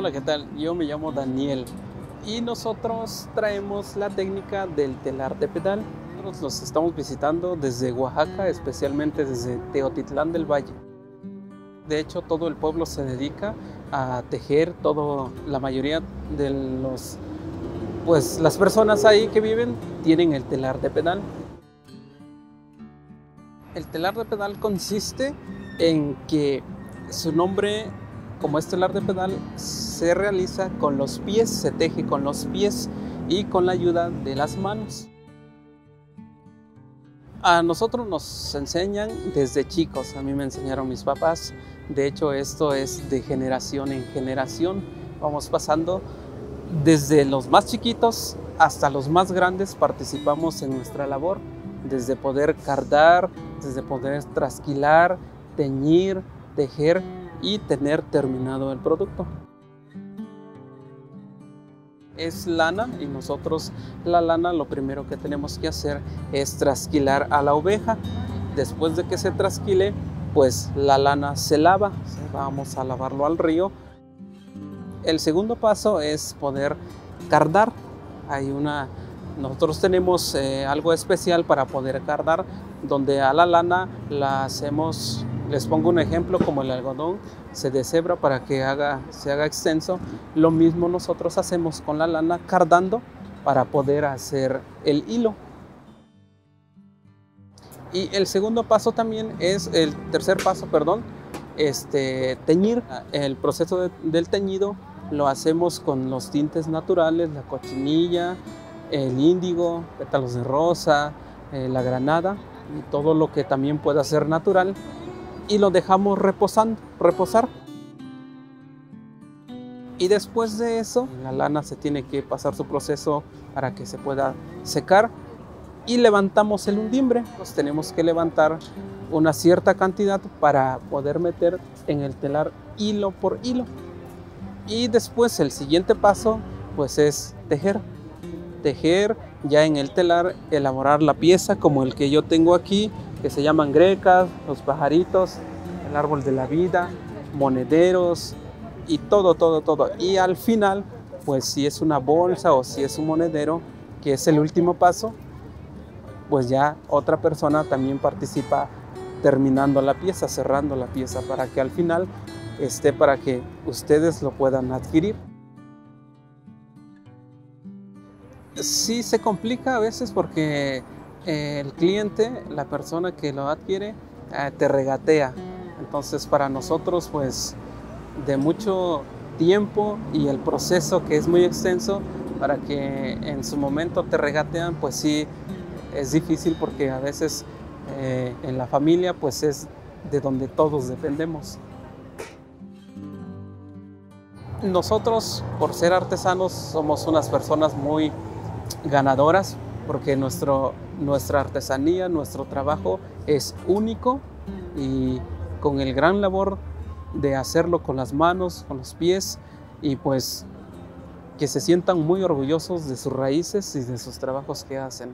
Hola, ¿qué tal? Yo me llamo Daniel y nosotros traemos la técnica del telar de pedal. Nosotros los estamos visitando desde Oaxaca, especialmente desde Teotitlán del Valle. De hecho, todo el pueblo se dedica a tejer, todo, la mayoría de los, pues las personas ahí que viven tienen el telar de pedal. El telar de pedal consiste en que su nombre como este telar de pedal se realiza con los pies, se teje con los pies y con la ayuda de las manos. A nosotros nos enseñan desde chicos, a mí me enseñaron mis papás, de hecho esto es de generación en generación, vamos pasando desde los más chiquitos hasta los más grandes participamos en nuestra labor, desde poder cardar, desde poder trasquilar, teñir, tejer y tener terminado el producto. Es lana y nosotros la lana lo primero que tenemos que hacer es trasquilar a la oveja. Después de que se trasquile, pues la lana se lava, vamos a lavarlo al río. El segundo paso es poder cardar. Hay una, nosotros tenemos eh, algo especial para poder cardar, donde a la lana la hacemos les pongo un ejemplo como el algodón se deshebra para que haga, se haga extenso. Lo mismo nosotros hacemos con la lana cardando para poder hacer el hilo. Y el segundo paso también es, el tercer paso, perdón, este, teñir. El proceso del teñido lo hacemos con los tintes naturales, la cochinilla, el índigo, pétalos de rosa, eh, la granada y todo lo que también pueda ser natural y lo dejamos reposando, reposar. Y después de eso, la lana se tiene que pasar su proceso para que se pueda secar y levantamos el undimbre. Pues tenemos que levantar una cierta cantidad para poder meter en el telar hilo por hilo. Y después el siguiente paso pues es tejer. Tejer ya en el telar, elaborar la pieza como el que yo tengo aquí, que se llaman grecas, los pajaritos, el árbol de la vida, monederos y todo, todo, todo. Y al final, pues si es una bolsa o si es un monedero, que es el último paso, pues ya otra persona también participa terminando la pieza, cerrando la pieza para que al final esté para que ustedes lo puedan adquirir. Sí se complica a veces porque el cliente, la persona que lo adquiere, eh, te regatea. Entonces para nosotros pues de mucho tiempo y el proceso que es muy extenso para que en su momento te regatean pues sí es difícil porque a veces eh, en la familia pues es de donde todos dependemos. Nosotros por ser artesanos somos unas personas muy ganadoras porque nuestro, nuestra artesanía, nuestro trabajo es único y con el gran labor de hacerlo con las manos, con los pies y pues que se sientan muy orgullosos de sus raíces y de sus trabajos que hacen.